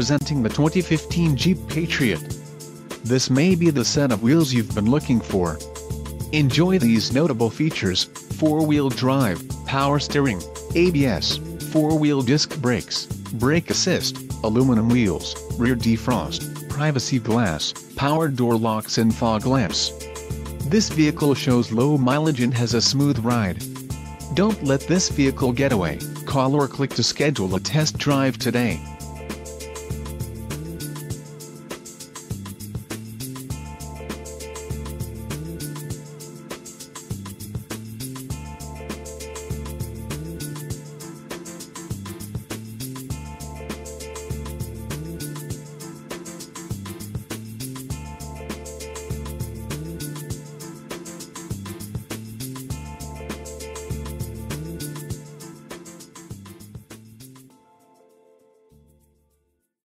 presenting the 2015 Jeep Patriot. This may be the set of wheels you've been looking for. Enjoy these notable features, 4-wheel drive, power steering, ABS, 4-wheel disc brakes, brake assist, aluminum wheels, rear defrost, privacy glass, power door locks and fog lamps. This vehicle shows low mileage and has a smooth ride. Don't let this vehicle get away, call or click to schedule a test drive today.